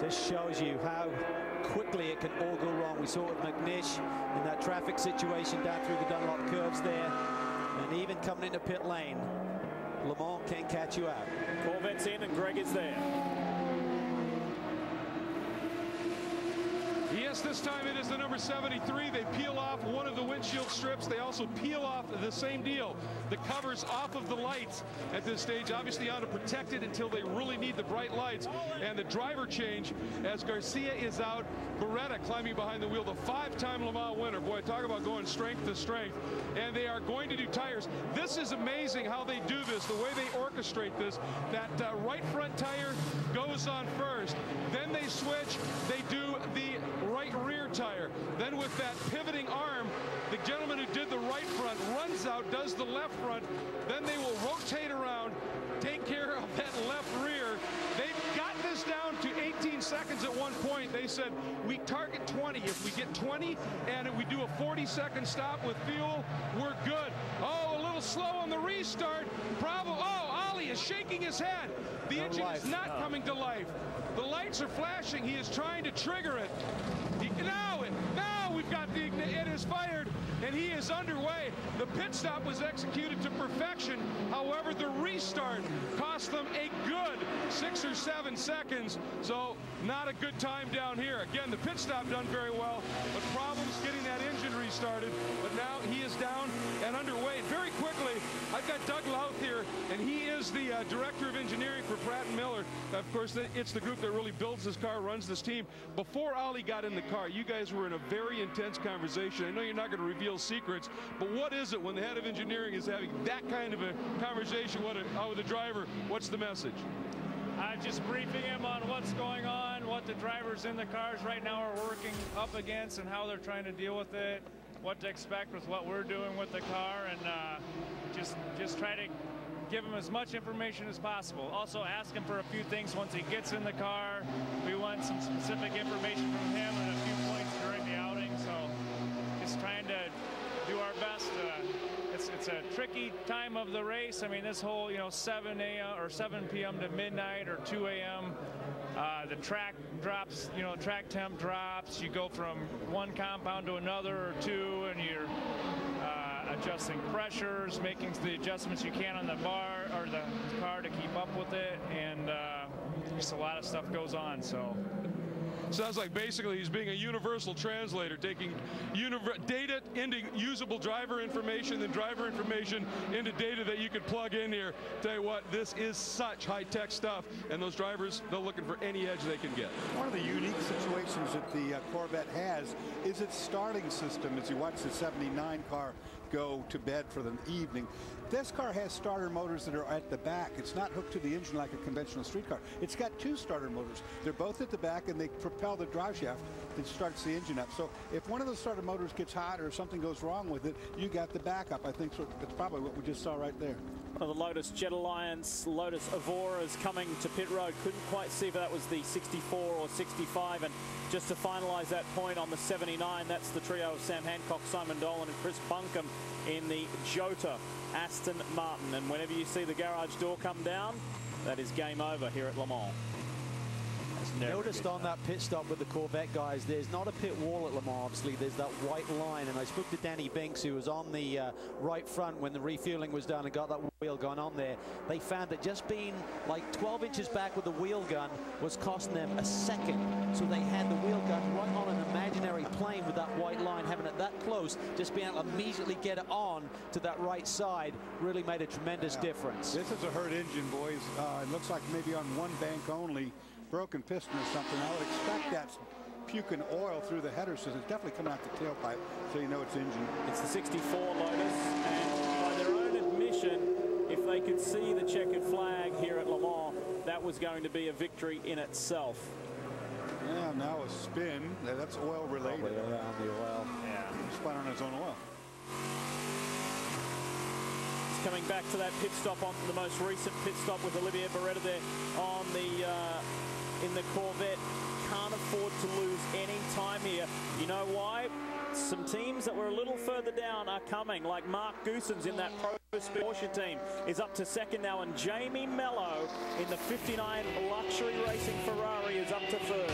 Just shows you how quickly it can all go wrong. We saw it with McNish in that traffic situation down through the Dunlop curves there. And even coming into pit lane, Le Mans can catch you out. Corvette's in and Greg is there. This time it is the number 73. They peel off one of the windshield strips. They also peel off the same deal, the covers off of the lights at this stage. Obviously, ought to protect it until they really need the bright lights. And the driver change as Garcia is out. Beretta climbing behind the wheel, the five-time Le Mans winner. Boy, talk about going strength to strength. And they are going to do tires. This is amazing how they do this, the way they orchestrate this. That uh, right front tire goes on first. Then they switch. They do the right rear tire. Then with that pivoting arm, the gentleman who did the right front runs out, does the left front. Then they will rotate around, take care of that left rear. They've got this down to 18 seconds at one point. They said, we target 20. If we get 20 and if we do a 40 second stop with fuel, we're good. Oh, a little slow on the restart. Bravo. Oh, Ollie is shaking his head. The No engine is not No. coming to life. The lights are flashing. He is trying to trigger it. He, now, it, now we've got the it is fired and he is underway. The pit stop was executed to perfection. However, the restart cost them a good six or seven seconds. So not a good time down here. Again, the pit stop done very well, but problems getting that restarted. But now he is down and underway. Very quickly, I've got Doug Louth here, and he is the uh, director of engineering for Pratt Miller. Of course, it's the group that really builds this car, runs this team. Before Ollie got in the car, you guys were in a very intense conversation. I know you're not going to reveal secrets, but what is it when the head of engineering is having that kind of a conversation a, uh, with the driver? What's the message? Uh, just briefing him on what's going on, what the drivers in the cars right now are working up against, and how they're trying to deal with it, what to expect with what we're doing with the car, and uh, just just try to give him as much information as possible. Also ask him for a few things once he gets in the car. We want some specific information from him and a few points during the outing. So just trying to do our best. Uh, it's, a tricky time of the race. I mean, this whole, you know, 7 a.m. or 7 p.m. to midnight or 2 a.m. Uh, the track drops, you know, track temp drops. You go from one compound to another or two, and you're uh, adjusting pressures, making the adjustments you can on the bar or the car to keep up with it, and uh, just a lot of stuff goes on. So. Sounds like basically he's being a universal translator, taking data into usable driver information, then driver information into data that you could plug in here. Tell you what, this is such high-tech stuff, and those drivers, they're looking for any edge they can get. One of the unique situations that the uh, Corvette has is its starting system as you watch the 79 car go to bed for the evening. This car has starter motors that are at the back. It's not hooked to the engine like a conventional street car. It's got two starter motors. They're both at the back and they propel the drive shaft that starts the engine up. So if one of those starter motors gets hot or something goes wrong with it, you got the backup. I think so that's probably what we just saw right there. Well, the Lotus Jet Alliance, Lotus Evora is coming to pit road. Couldn't quite see if that was the 64 or 65. And just to finalise that point on the 79, that's the trio of Sam Hancock, Simon Dolan and Chris Buncombe in the Jota Aston Martin. And whenever you see the garage door come down, that is game over here at Le Mans. never Noticed good on that pit stop with the Corvette guys, there's not a pit wall at Le Mans, obviously. There's that white line. And I spoke to Danny Binks, who was on the uh, right front when the refueling was done and got that wheel gun on there. They found that just being like 12 inches back with the wheel gun was costing them a second. So they had the wheel gun right on an imaginary plane with that white line, having it that close, just being able to immediately get it on to that right side really made a tremendous difference. This is a hurt engine, boys. Uh, it looks like maybe on one bank only, broken piston or something. I would expect that's puking oil through the header system. It's definitely coming out the tailpipe, so you know it's engine. It's the 64 Lotus, and by their own admission, if they could see the checkered flag here at Le Mans, that was going to be a victory in itself. Yeah, now a spin. Yeah, That's oil related. Probably around the oil. Yeah. Spun on his own oil. He's coming back to that pit stop on the most recent pit stop with Olivier Beretta there on the uh, in the Corvette. Can't afford to lose any time here. You know why? some teams that were a little further down are coming, like Marc Goossens in that Pro Porsche team is up to second now, and Jaime Melo in the 59 Luxury Racing Ferrari is up to third.